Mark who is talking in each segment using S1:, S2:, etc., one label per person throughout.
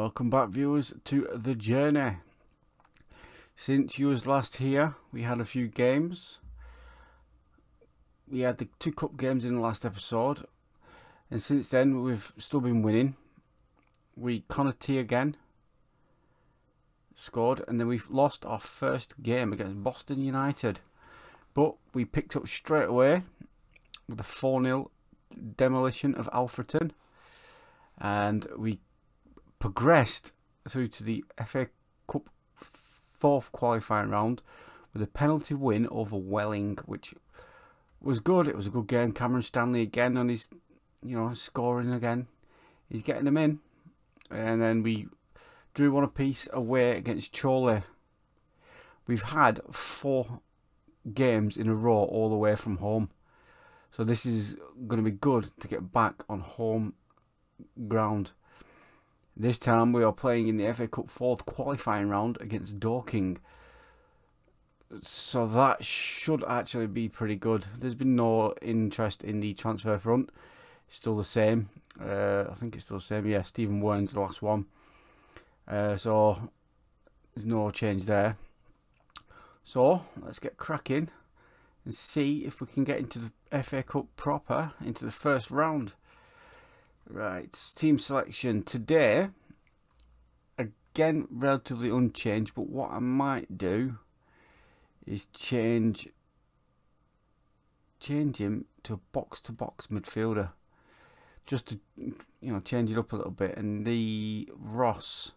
S1: welcome back viewers to The Journey. Since you was last here, we had a few games. We had the two cup games in the last episode. And since then, we've still been winning. We T again. Scored. And then we've lost our first game against Boston United. But we picked up straight away with a 4-0 demolition of Alfreton. And we progressed through to the FA Cup fourth qualifying round with a penalty win over Welling, which was good. It was a good game. Cameron Stanley again on his, you know, scoring again. He's getting them in. And then we drew one apiece away against Chorley. We've had four games in a row all the way from home. So this is going to be good to get back on home ground. This time we are playing in the FA Cup fourth qualifying round against Dorking. So that should actually be pretty good. There's been no interest in the transfer front. It's still the same. Uh, I think it's still the same. Yeah, Stephen Warren's the last one. Uh, so there's no change there. So let's get cracking and see if we can get into the FA Cup proper, into the first round. Right, team selection today. Again, relatively unchanged, but what I might do is change change him to a box-to-box midfielder. Just to, you know, change it up a little bit. And the Ross,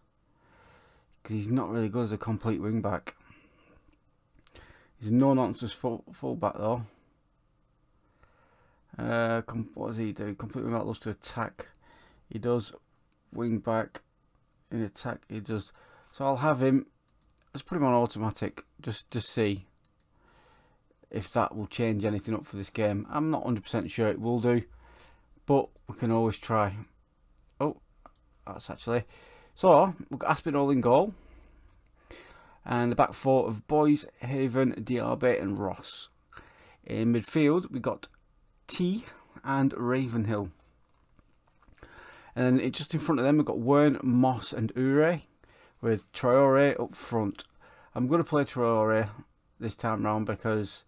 S1: because he's not really good as a complete wing-back. He's a no-nonsense full, full-back, though. Uh, what does he do? Completely not to attack. He does wing back in attack. He does. So I'll have him. Let's put him on automatic just to see if that will change anything up for this game. I'm not 100% sure it will do, but we can always try. Oh, that's actually. So we've got Aspinall in goal. And the back four of Boys, Haven, Diaby, and Ross. In midfield, we got T and Ravenhill. And then just in front of them, we've got Wern, Moss, and Ure with Traore up front. I'm going to play Traore this time round because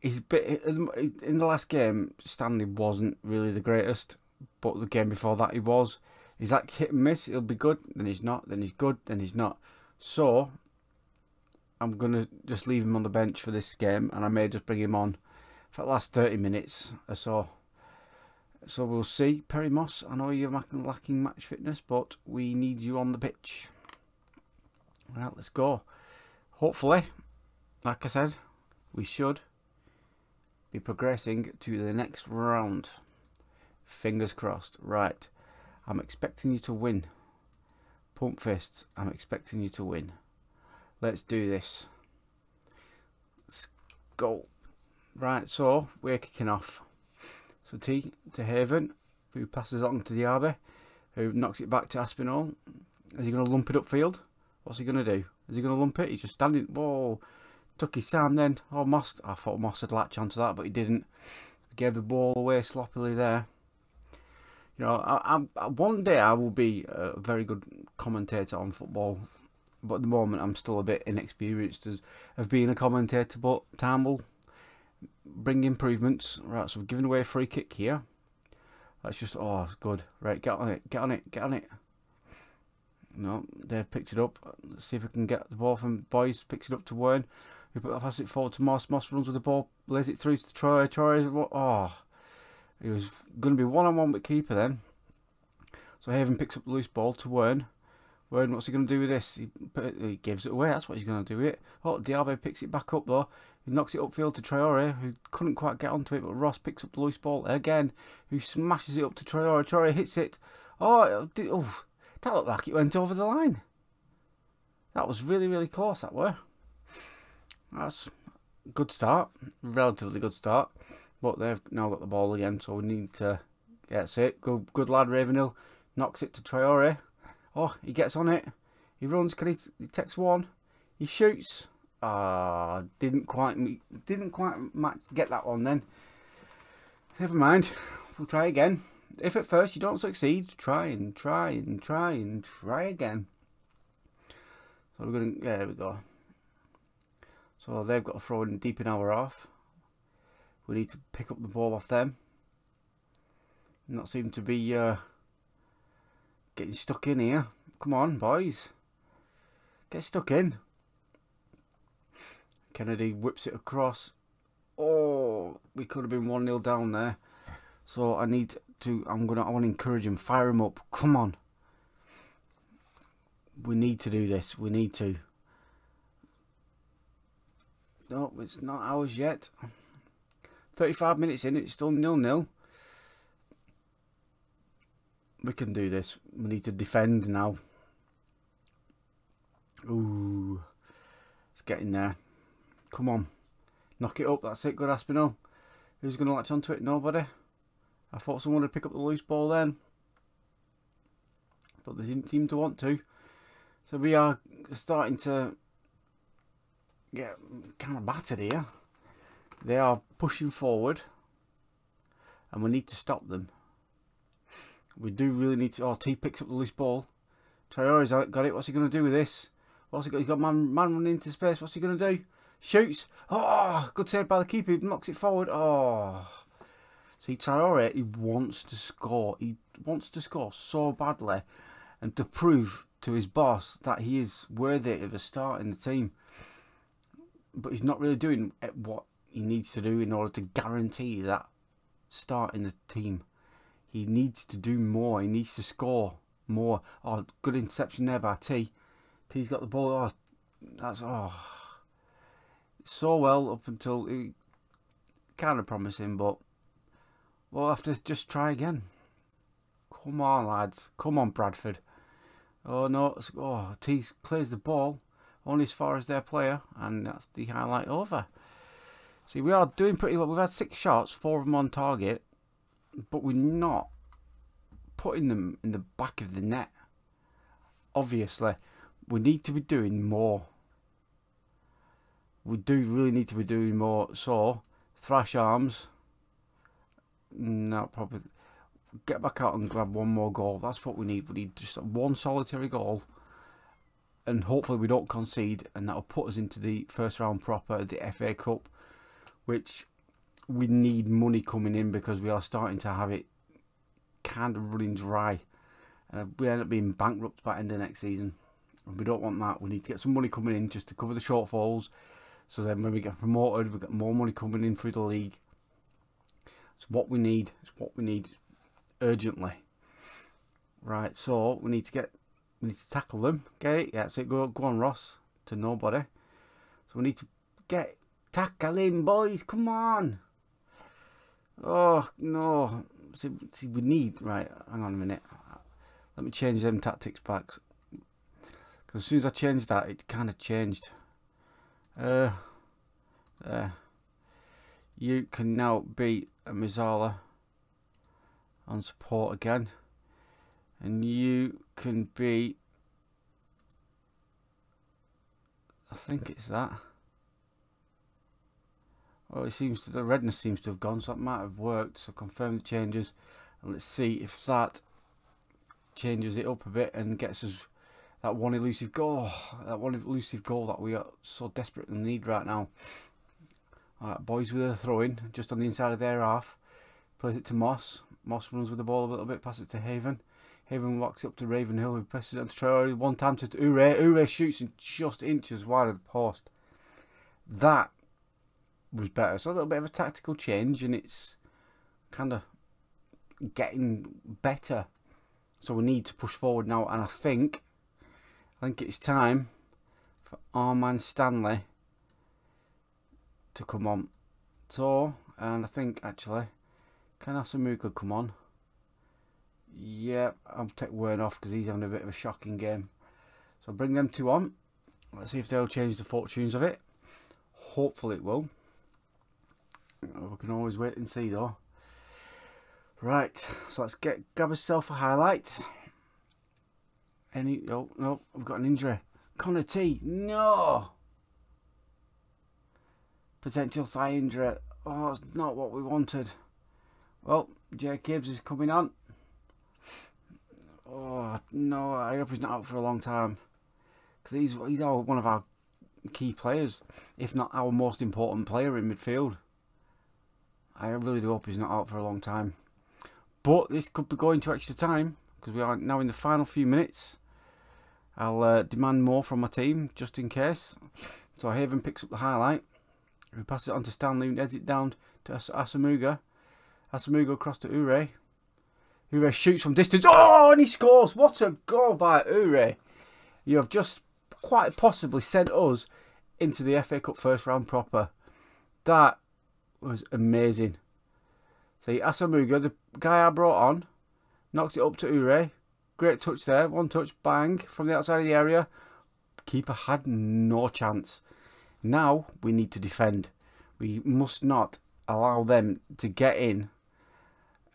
S1: he's bit in the last game. Stanley wasn't really the greatest, but the game before that he was. He's like hit and miss. He'll be good, then he's not. Then he's good, then he's not. So I'm gonna just leave him on the bench for this game, and I may just bring him on for the last 30 minutes or so. So we'll see. Perry Moss, I know you're lacking match fitness, but we need you on the pitch. Right, let's go. Hopefully, like I said, we should be progressing to the next round. Fingers crossed. Right, I'm expecting you to win. Pump fists, I'm expecting you to win. Let's do this. Let's go. Right, so we're kicking off. So T to Haven, who passes on to Diaby, who knocks it back to Aspinall. Is he going to lump it upfield? What's he going to do? Is he going to lump it? He's just standing. Whoa. Took his time then. Oh, Moss. I thought Moss would latch onto that, but he didn't. He gave the ball away sloppily there. You know, I, I, one day I will be a very good commentator on football, but at the moment I'm still a bit inexperienced as, of being a commentator. But time will bring improvements. Right, so we're giving away a free kick here. That's just, oh, good. Right, get on it, get on it, get on it. No, they've picked it up. Let's see if we can get the ball from Boys. Picks it up to Wern. We pass it forward to Moss. Moss runs with the ball, lays it through to Troy. Troy, oh, he was going to be one on one with keeper then. So Haven picks up the loose ball to Wern. Wern, what's he going to do with this? He, he gives it away. That's what he's going to do with it. Oh, Diaby picks it back up though. He knocks it upfield to Traore, who couldn't quite get onto it, but Ross picks up the loose ball again, who smashes it up to Traore. Traore hits it. Oh, oh, that looked like it went over the line. That was really, really close, that were. That's good start. Relatively good start. But they've now got the ball again, so we need to get it. Good, good lad, Ravenhill. Knocks it to Traore. Oh, he gets on it. He runs. Can he, he takes one. He shoots. Ah, didn't quite didn't quite match, get that one then. Never mind. We'll try again. If at first you don't succeed, try and try and try and try again. So we're going to, yeah, there we go. So they've got to throw in deep in our half. We need to pick up the ball off them. Not seem to be uh, getting stuck in here. Come on, boys. Get stuck in. Kennedy whips it across. Oh, we could have been 1-0 down there. So I need to, I'm going to, I want to encourage him. Fire him up. Come on. We need to do this. We need to. No, it's not ours yet. 35 minutes in, it's still nil-nil. We can do this. We need to defend now. Ooh. It's getting there. Come on. Knock it up. That's it. Good Aspinall. Who's going to latch onto it? Nobody. I thought someone would pick up the loose ball then. But they didn't seem to want to. So we are starting to get kind of battered here. They are pushing forward. And we need to stop them. We do really need to... Oh, T picks up the loose ball. Traore's got it. What's he going to do with this? What's he got? He's got man, man running into space. What's he going to do? Shoots. Oh, good save by the keeper. He knocks it forward. Oh. See, Traore, he wants to score. He wants to score so badly. And to prove to his boss that he is worthy of a start in the team. But he's not really doing what he needs to do in order to guarantee that start in the team. He needs to do more. He needs to score more. Oh, good interception there by T. T's got the ball. Oh, that's oh so well up until it kind of promising, but we'll have to just try again. Come on, lads. Come on, Bradford. Oh, no. Oh, T clears the ball only as far as their player, and that's the highlight over. See, we are doing pretty well. We've had six shots, four of them on target, but we're not putting them in the back of the net. Obviously, we need to be doing more we do really need to be doing more. So, thrash arms. No, probably get back out and grab one more goal. That's what we need. We need just one solitary goal, and hopefully we don't concede, and that'll put us into the first round proper the FA Cup, which we need money coming in because we are starting to have it kind of running dry, and we end up being bankrupt by the end of next season. And we don't want that. We need to get some money coming in just to cover the shortfalls so then when we get promoted, we get more money coming in through the league. It's what we need. It's what we need urgently. Right, so we need to get, we need to tackle them. Get it? Yeah, so go, go on, Ross, to nobody. So we need to get tackle tackling, boys. Come on. Oh, no. See, see, we need, right, hang on a minute. Let me change them tactics packs. Because as soon as I changed that, it kind of changed. Uh, uh, you can now beat Mezzala on support again. And you can beat... I think it's that. Well, it seems to, the redness seems to have gone, so that might have worked. So confirm the changes, and let's see if that changes it up a bit and gets us that one elusive goal, that one elusive goal that we are so desperately need right now. Alright, boys with a throw in, just on the inside of their half. Plays it to Moss. Moss runs with the ball a little bit, passes it to Haven. Haven walks up to Ravenhill, who presses it onto Traore. One time to Ure. Ure shoots in just inches wide of the post. That was better. So a little bit of a tactical change, and it's kind of getting better. So we need to push forward now, and I think I think it's time for our man Stanley to come on. So, and I think actually, can Asamuka come on? Yeah, I'll take Wern off because he's having a bit of a shocking game. So I'll bring them two on. Let's see if they'll change the fortunes of it. Hopefully it will. We can always wait and see though. Right, so let's get grab yourself a highlight. Any? Oh no, I've got an injury. Connor T. No. Potential thigh injury. Oh, it's not what we wanted. Well, Jay Gibbs is coming on. Oh, no, I hope he's not out for a long time. Because he's, he's our, one of our key players, if not our most important player in midfield. I really do hope he's not out for a long time. But this could be going to extra time because we are now in the final few minutes. I'll uh, demand more from my team just in case. So Haven picks up the highlight. We pass it on to Stanley and heads it down to As Asamuga. Asamuga across to Ure. Ure shoots from distance. Oh, and he scores. What a goal by Ure. You have just quite possibly sent us into the FA Cup first round proper. That was amazing. See, Asamuga, the guy I brought on, knocks it up to Ure. Great touch there. One touch, bang, from the outside of the area. Keeper had no chance. Now we need to defend. We must not allow them to get in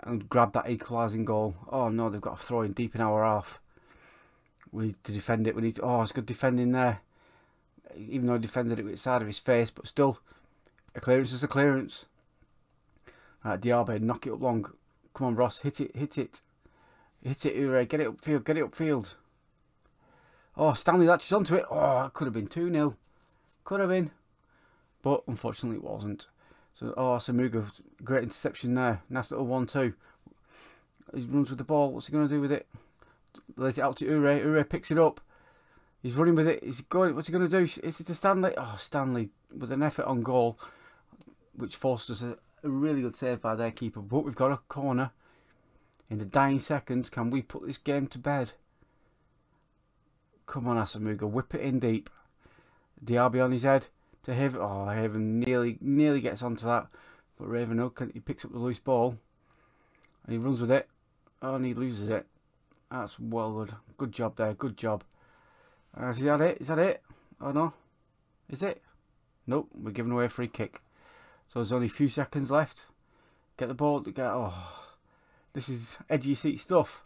S1: and grab that equalising goal. Oh no, they've got a throw in deep in our half. We need to defend it. We need to. Oh, it's good defending there. Even though he defended it with the side of his face, but still, a clearance is a clearance. Right, Diaby, knock it up long. Come on, Ross, hit it, hit it. Hit it, Ure, get it upfield, get it upfield. Oh, Stanley latches onto it. Oh, it could have been 2 0. Could have been. But unfortunately, it wasn't. So, oh, Samuga, great interception there. Nice little 1 2. He runs with the ball. What's he going to do with it? Lays it out to Ure. Ure picks it up. He's running with it. He's going. What's he going to do? Is it to Stanley? Oh, Stanley with an effort on goal, which forced us a, a really good save by their keeper. But we've got a corner. In the dying seconds, can we put this game to bed? Come on, Asamuga, whip it in deep. Diaby on his head to Haven. Oh, Haven nearly nearly gets onto that. But Ravenhill, he picks up the loose ball. And he runs with it. Oh, and he loses it. That's well good. Good job there. Good job. Uh, is that it? Is that it? Oh, no. Is it? Nope. We're giving away a free kick. So there's only a few seconds left. Get the ball. Get, oh, this is edgy seat stuff.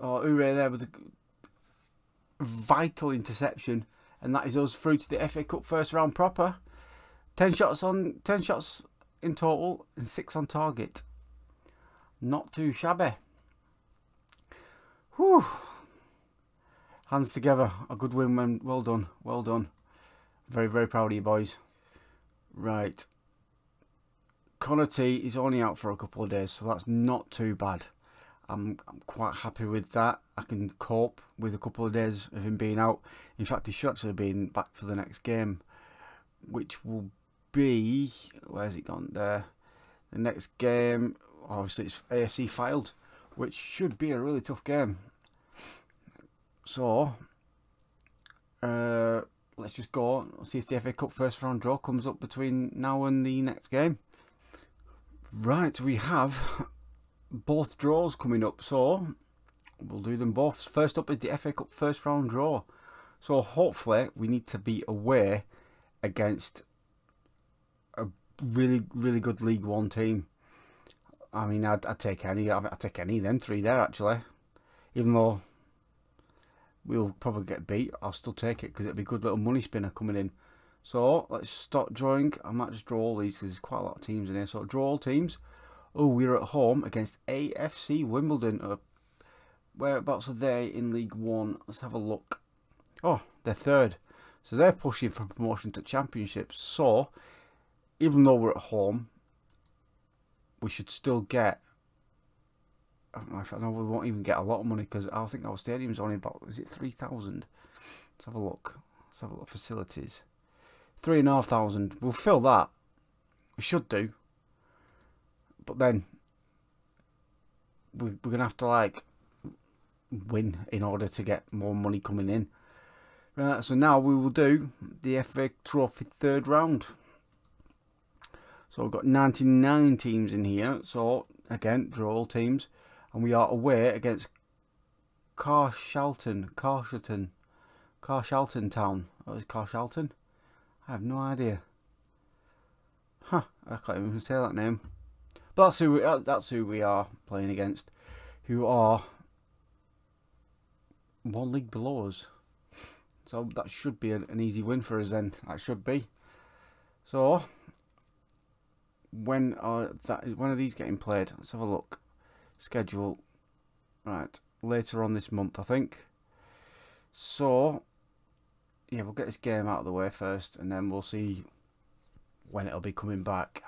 S1: Oh, Ure there with a vital interception. And that is us through to the FA Cup first round proper. 10 shots on 10 shots in total and 6 on target. Not too shabby. Whew. Hands together. A good win. Well done. Well done. Very, very proud of you boys. Right. Connor T is only out for a couple of days, so that's not too bad. I'm, I'm quite happy with that. I can cope with a couple of days of him being out. In fact, he should actually been back for the next game, which will be where's it gone there? The next game, obviously, it's AFC Fylde, which should be a really tough game. So, uh, let's just go. see if the FA Cup first round draw comes up between now and the next game. Right, we have both draws coming up, so we'll do them both. First up is the FA Cup first round draw. So hopefully we need to be away against a really, really good League One team. I mean, I'd, I'd take any. I'd, take any of them three there actually. Even though we'll probably get beat, I'll still take it because it'll be a good little money spinner coming in. So let's start drawing. I might just draw all these because there's quite a lot of teams in here. So draw all teams. Oh, we're at home against AFC Wimbledon. Uh, whereabouts are they in League One? Let's have a look. Oh, they're third. So they're pushing for promotion to Championship. So, even though we're at home, we should still get. I don't know if we won't even get a lot of money because I think our stadium's only about is it three thousand. Let's have a look. Let's have a look. At facilities, three and a half thousand. We'll fill that. We should do. But then we, we're gonna have to like win in order to get more money coming in. Right, so now we will do the FA Trophy third round. So we've got 99 teams in here. So again, draw all teams, and we are away against Carshalton, Carshalton, Carshalton Town. What is Carshalton? I have no idea. Huh, I can't even say that name. But that's who we, uh, that's who we are playing against, who are one league below us. So that should be an, an easy win for us then. That should be. So when are that when are these getting played? Let's have a look. Schedule. Right. later on this month, I think. So, yeah, we'll get this game out of the way first, and then we'll see when it'll be coming back.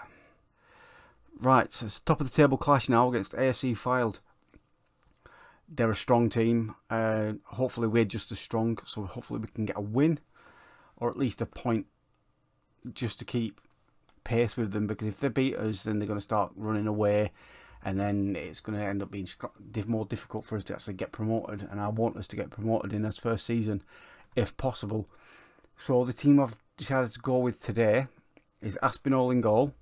S1: Right, so it's top of the table clash now against AFC Fylde. They're a strong team. Uh, hopefully we're just as strong, so hopefully we can get a win, or at least a point, just to keep pace with them. Because if they beat us, then they're going to start running away, and then it's going to end up being more difficult for us to actually get promoted. And I want us to get promoted in this first season, if possible. So the team I've decided to go with today is Aspinall in goal,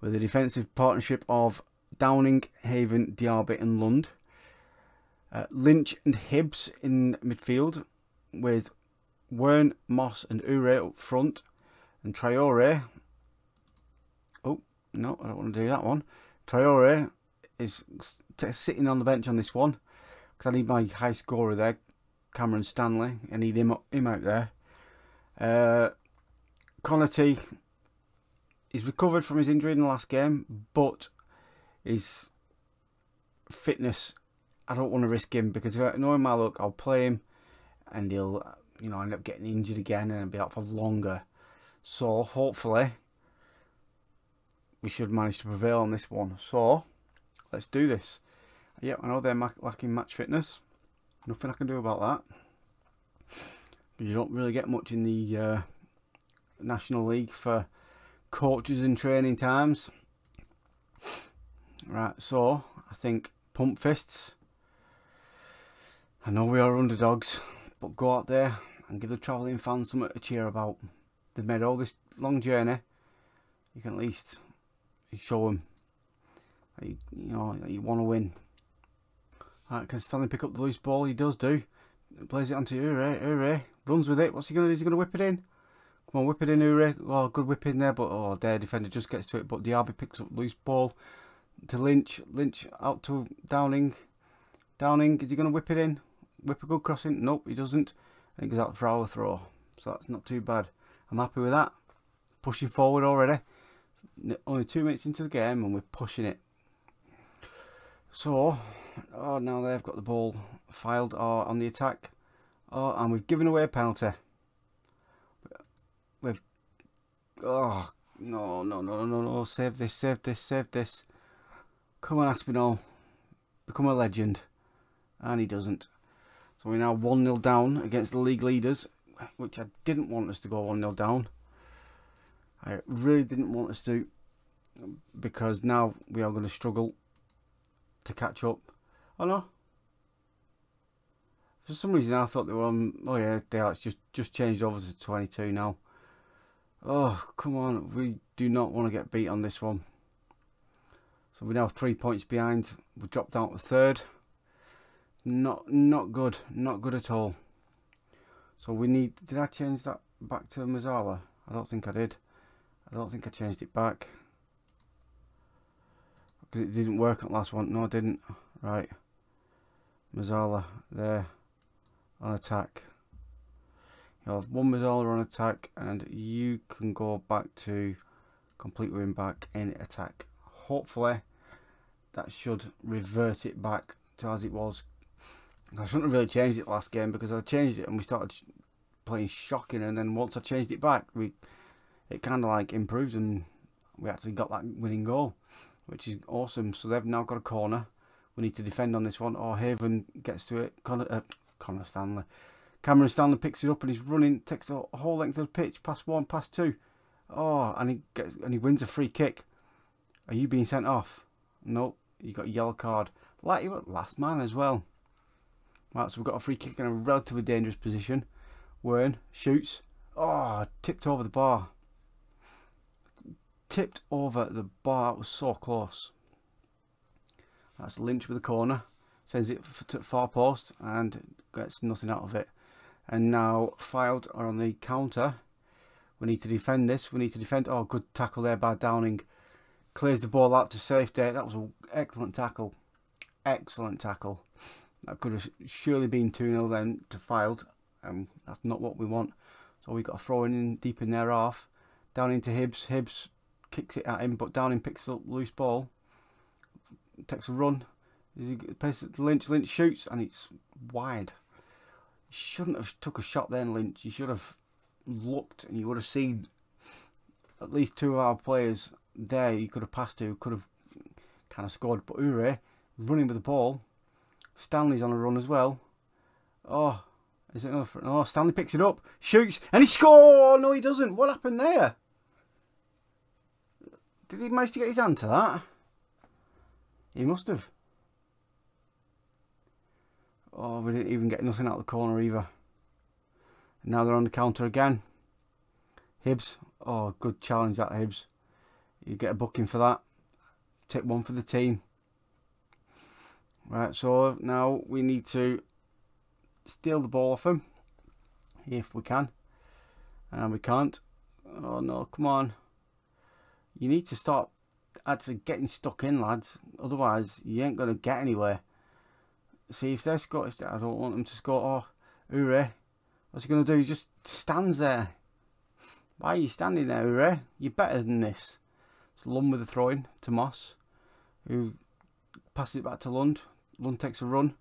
S1: with a defensive partnership of Downing, Haven, Diaby and Lund. Uh, Lynch and Hibbs in midfield, with Wern, Moss and Ure up front, and Traore. Oh, no, I don't want to do that one. Traore is sitting on the bench on this one, because I need my high scorer there, Cameron Stanley. I need him, him out there. Uh, Connaughty is recovered from his injury in the last game, but his fitness, I don't want to risk him because if I know my luck, I'll play him and he'll, you know, end up getting injured again and be out for longer. So hopefully we should manage to prevail on this one. So let's do this. Yep, I know they're lacking match fitness. Nothing I can do about that. You don't really get much in the uh, National League for coaches and training times. Right, so I think pump fists. I know we are underdogs, but go out there and give the travelling fans something to cheer about. They've made all this long journey. You can at least show them you, you know you want to win. Right, can Stanley pick up the loose ball? He does do. Plays it onto Ure. Ure runs with it. What's he going to do? Is he going to whip it in? Come on, whip it in, Ure. Oh, good whip in there, but oh, their defender just gets to it. But Diaby picks up loose ball to Lynch. Lynch out to Downing. Downing, is he going to whip it in? Whip a good crossing? Nope, he doesn't. And it goes out for our throw. So that's not too bad. I'm happy with that. Pushing forward already. Only two minutes into the game and we're pushing it. So, oh, now they've got the ball Fylde or oh, on the attack. Oh, and we've given away a penalty. We've... Oh, no, no, no, no, no. Save this, save this, save this. Come on, Aspinall. Become a legend. And he doesn't. So we're now 1-0 down against the league leaders, which I didn't want us to go 1-0 down. I really didn't want us to, because now we are going to struggle to catch up. Oh no, for some reason, I thought they were on. Oh yeah, they are. It's just just changed over to 22 now. Oh come on, we do not want to get beat on this one. So we're now three points behind. We dropped out to third. Not not good. Not good at all. So we need. Did I change that back to Mezzala? I don't think I did. I don't think I changed it back because it didn't work on last one. No, I didn't. Right. Mezzala there on attack. You have one Mezzala on attack and you can go back to complete wing back in attack. Hopefully that should revert it back to as it was. I shouldn't have really changed it last game because I changed it and we started playing shocking and then once I changed it back we it kind of like improved and we actually got that winning goal which is awesome so they've now got a corner we need to defend on this one or Haven gets to it Connor, uh, Connor Stanley. Cameron Stanley picks it up and he's running, takes a whole length of the pitch, past one, past two. Oh, and he gets and he wins a free kick. Are you being sent off? Nope, you got a yellow card. Like you last man as well. Right, so we've got a free kick in a relatively dangerous position. Wern shoots. Oh, tipped over the bar. Tipped over the bar. It was so close. That's Lynch with the corner sends it to far post and gets nothing out of it. And now Fylde are on the counter. We need to defend this. We need to defend. Oh, good tackle there by Downing. Clears the ball out to safety. That was an excellent tackle. Excellent tackle. That could have surely been 2 0 then to Fylde. Um, that's not what we want. So we've got a throw in deep in their half. Down into Hibbs. Hibbs kicks it at him, but Downing picks up loose ball. Takes a run He passes Lynch. Lynch shoots and it's wide. You shouldn't have took a shot then, Lynch. You should have looked and you would have seen at least two of our players there you could have passed to, could have kind of scored. But Ure running with the ball. Stanley's on a run as well. Oh, is it enough? Oh, Stanley picks it up, shoots, and he scores! No, he doesn't. What happened there? Did he manage to get his hand to that? He must have. Oh, we didn't even get nothing out of the corner either. now they're on the counter again. Hibs. Oh, good challenge that Hibs. You get a booking for that. Take one for the team. Right, so now we need to steal the ball off him. If we can. And we can't. Oh no, come on. You need to stop actually getting stuck in, lads. Otherwise, you ain't going to get anywhere. See, if they're Scottish, I don't want them to score. Oh, Ure. What's he going to do? He just stands there. Why are you standing there, Ure? You're better than this. It's Lund with the throw-in to Moss, who passes it back to Lund. Lund takes a run.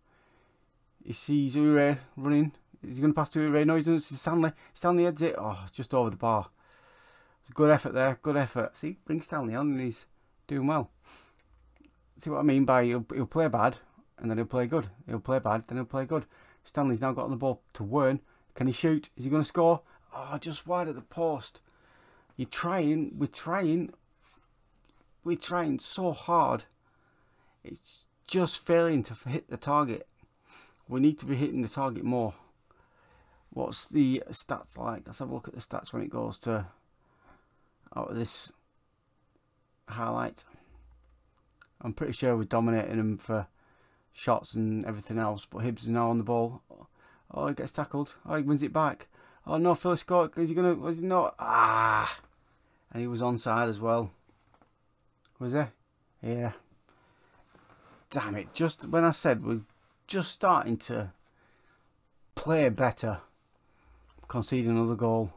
S1: He sees Ure running. Is he going to pass to Ure? No, he doesn't. Stanley. Stanley heads it. Oh, just over the bar. Good effort there. Good effort. See, bring Stanley on and he's doing well. See what I mean by he'll, he'll play bad and then he'll play good. He'll play bad, then he'll play good. Stanley's now got the ball to Wern. Can he shoot? Is he going to score? Oh, just wide at the post. You're trying. We're trying. We're trying so hard. It's just failing to hit the target. We need to be hitting the target more. What's the stats like? Let's have a look at the stats when it goes to out of this highlight. I'm pretty sure we're dominating them for shots and everything else, but Hibbs is now on the ball. Oh, he gets tackled. Oh, he wins it back. Oh no, Phil Scott, is he gonna? Was he not? Ah, and he was onside as well. Was he? Yeah. Damn it! Just when I said we're just starting to play better, conceding another goal.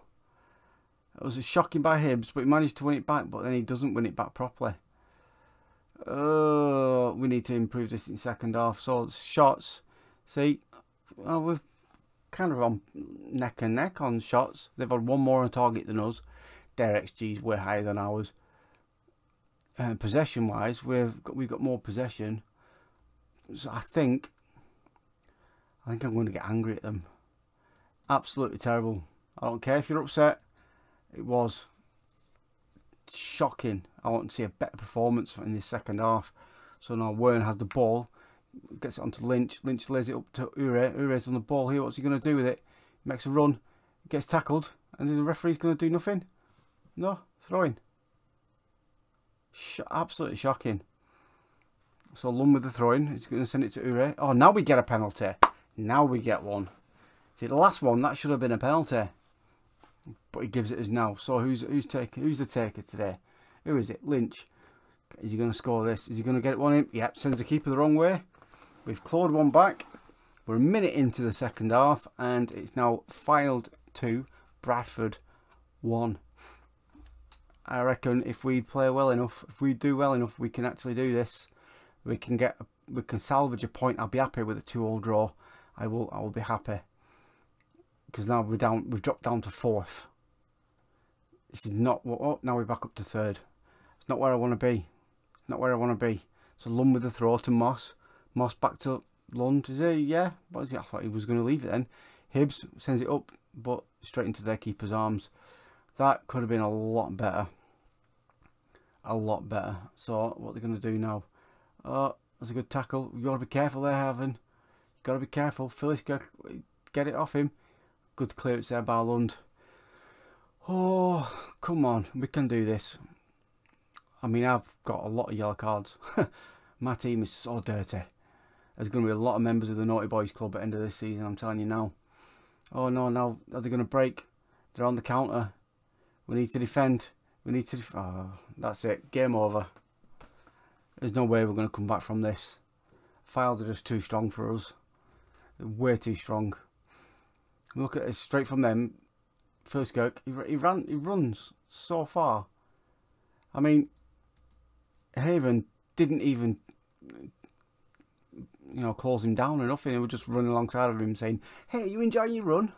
S1: It was a shocking by Hibbs, but he managed to win it back, but then he doesn't win it back properly. Oh, we need to improve this in second half. So shots, see, well, we're kind of on neck and neck on shots. They've had one more on target than us. Their XG is way higher than ours. Uh, possession wise, we've got, we've got more possession. So I think, I think I'm going to get angry at them. Absolutely terrible. I don't care if you're upset. It was shocking. I want to see a better performance in the second half. So now Wern has the ball, gets it onto Lynch. Lynch lays it up to Ure. Ure's on the ball here. What's he going to do with it? Makes a run, gets tackled, and then the referee's going to do nothing. No, throwing. Sh absolutely shocking. So Lund with the throwing. He's going to send it to Ure. Oh, now we get a penalty. Now we get one. See, the last one, that should have been a penalty but he gives it as now. So who's who's taking who's the taker today? Who is it? Lynch. Is he going to score this? Is he going to get one in? Yep, sends the keeper the wrong way. We've clawed one back. We're a minute into the second half, and it's now Fylde to Bradford one. I reckon if we play well enough, if we do well enough, we can actually do this. We can get, we can salvage a point. I'll be happy with a two-all draw. I will, I will be happy because now we're down we've dropped down to fourth this is not what oh now we're back up to third. It's not where I want to be. It's not where I want to be so Lund with the throw to Moss. Moss back to Lund is he? Yeah. What is it I thought he was going to leave it then. Hibbs sends it up but straight into their keeper's arms. That could have been a lot better. A lot better. So what they're going to do now? Oh that's a good tackle. You got to be careful there Haven. You got to be careful. Phyllis get it off him. Good clearance there by Lund. Oh, come on. We can do this. I mean, I've got a lot of yellow cards. My team is so dirty. There's going to be a lot of members of the Naughty Boys Club at the end of this season, I'm telling you now. Oh, no, now are they going to break? They're on the counter. We need to defend. We need to... oh, that's it. Game over. There's no way we're going to come back from this. Fylde are just too strong for us. They're way too strong. Look at it straight from them. First go, he, he ran, he runs so far. I mean, Haven didn't even you know, close him down or nothing. He would just run alongside of him saying, hey, you enjoying your run?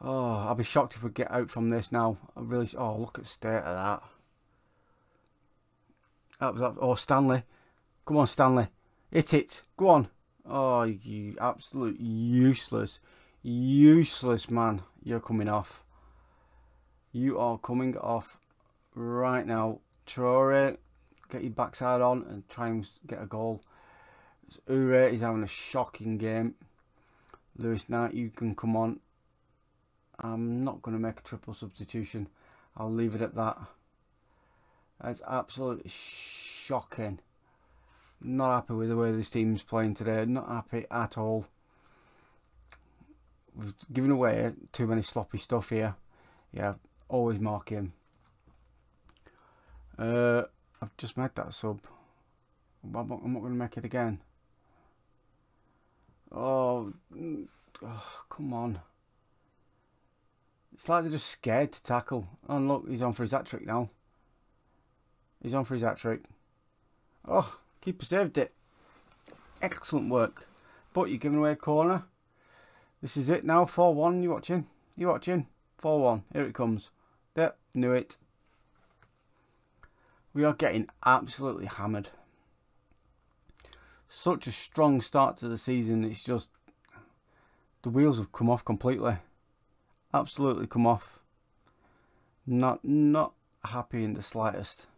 S1: Oh, I'll be shocked if we get out from this now. I really, oh, look at the state of that. That was, oh, Stanley. Come on, Stanley. Hit it. Go on. Oh, you absolute useless, useless man. You're coming off. You are coming off right now. Traore, get your backside on and try and get a goal. Ure is having a shocking game. Lewis Knight, you can come on. I'm not going to make a triple substitution. I'll leave it at that. That's absolutely shocking. Not happy with the way this team's playing today. Not happy at all. We've given away too many sloppy stuff here. Yeah, always mark him. Uh, I've just made that sub. I'm not, not going to make it again. Oh, mm, oh, come on. It's like they're just scared to tackle. Oh, look, he's on for his hat trick now. He's on for his hat trick. Oh, keeper saved it. Excellent work. But you're giving away a corner. This is it now. 4-1. You watching? You watching? 4-1. Here it comes. Yep, knew it. We are getting absolutely hammered. Such a strong start to the season. It's just the wheels have come off completely. Absolutely come off. Not not happy in the slightest.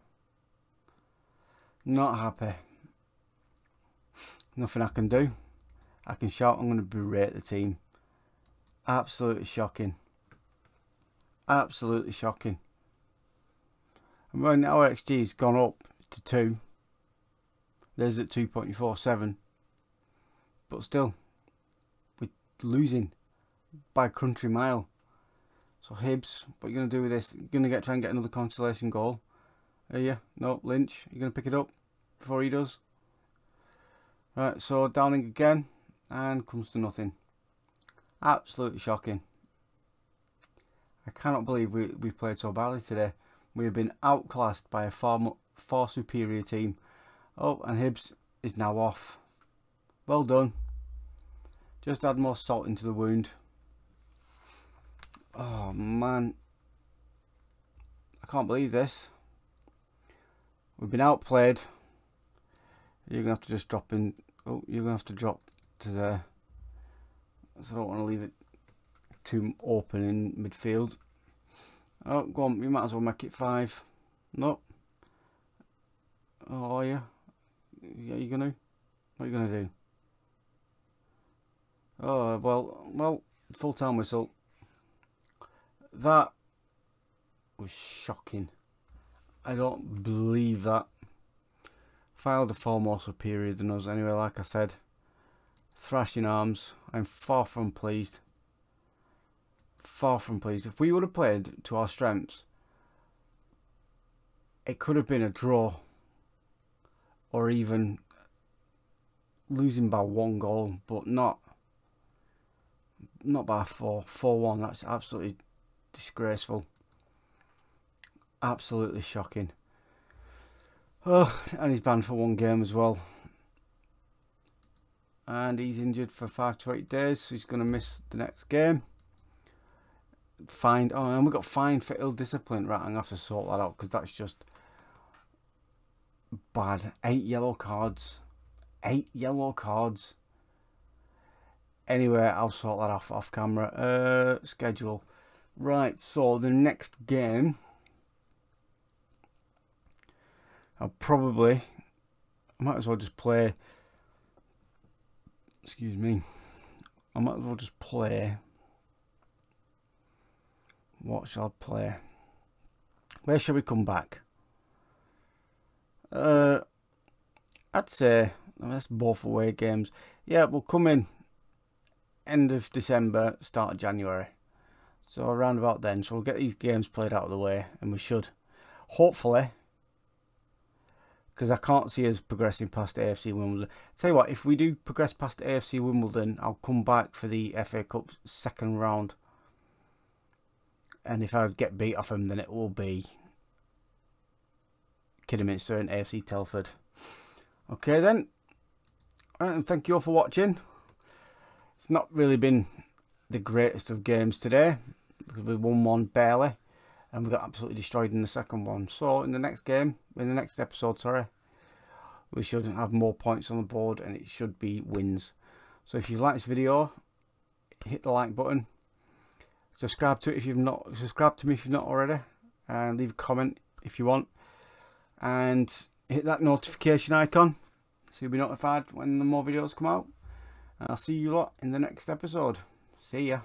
S1: Not happy. Nothing I can do. I can shout I'm going to berate the team. Absolutely shocking. Absolutely shocking. And when our XG has gone up to 2, there's at 2.47. But still, we're losing by country mile. So Hibs, what are you going to do with this? You're going to get try and get another consolation goal. Are you? No, Lynch, you're going to pick it up before he does. Right, so Downing again, and comes to nothing. Absolutely shocking. I cannot believe we, we played so badly today. We have been outclassed by a far, far superior team. Oh, and Hibs is now off. Well done. Just add more salt into the wound. Oh, man. I can't believe this. We've been outplayed. You're going to have to just drop in. Oh, you're going to have to drop to there. So I don't want to leave it too open in midfield. Oh, go on, you might as well make it five. No. Oh, are you? Yeah, you gonna? What are you gonna do? Oh, well, well, full time whistle. That was shocking. I don't believe that. Fylde a far more superior than us anyway, like I said. Thrashing arms. I'm far from pleased far from pleased. If we would have played to our strengths, it could have been a draw or even losing by one goal, but not not by four. Four one. That's absolutely disgraceful. Absolutely shocking. Oh, and he's banned for one game as well. And he's injured for five to eight days, so he's going to miss the next game fined. Oh, and we got fined for ill discipline. Right, I'm gonna have to sort that out because that's just bad. Eight yellow cards. Eight yellow cards. Anyway, I'll sort that off off camera. Uh, schedule. Right, so the next game. I'll probably. Might as well just play. Excuse me. I might as well just play what shall I play? Where shall we come back? Uh, I'd say that's both away games. Yeah, we'll come in end of December, start of January. So around about then, so we'll get these games played out of the way, and we should, hopefully, because I can't see us progressing past AFC Wimbledon. Tell you what, if we do progress past AFC Wimbledon, I'll come back for the FA Cup second round and if I get beat off him, then it will be Kidderminster and AFC Telford. Okay then, and thank you all for watching. It's not really been the greatest of games today because we won one barely and we got absolutely destroyed in the second one. So in the next game, in the next episode, sorry, we should have more points on the board and it should be wins. So if you like this video, hit the like button. Subscribe to it if you've not subscribe to me if you've not already, and leave a comment if you want, and hit that notification icon so you'll be notified when the more videos come out. And I'll see you lot in the next episode. See ya.